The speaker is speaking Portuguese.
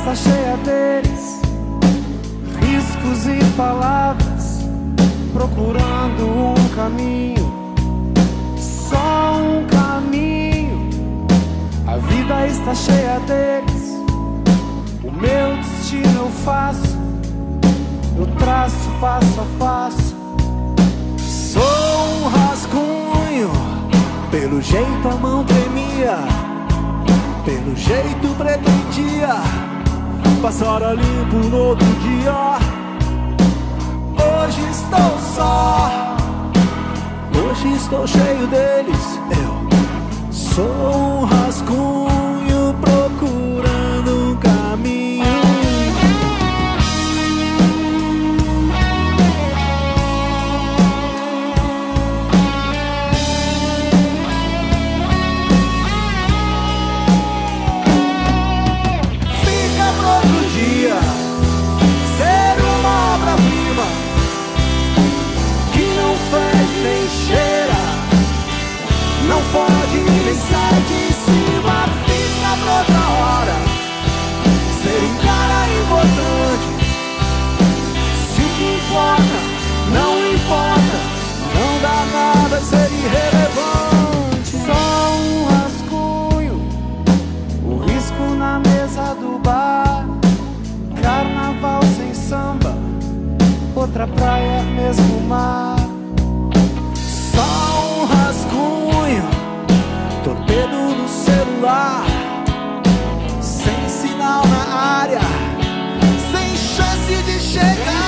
está cheia deles, riscos e palavras, procurando um caminho, está cheia deles, o meu destino eu faço, eu traço passo a passo. Sou um rascunho, pelo jeito a mão tremia, pelo jeito pretendia passar a limpo no outro dia. Hoje estou só, hoje estou cheio deles. Eu sou outra praia, mesmo mar. Só um rascunho, torpedo no celular, sem sinal na área, sem chance de chegar.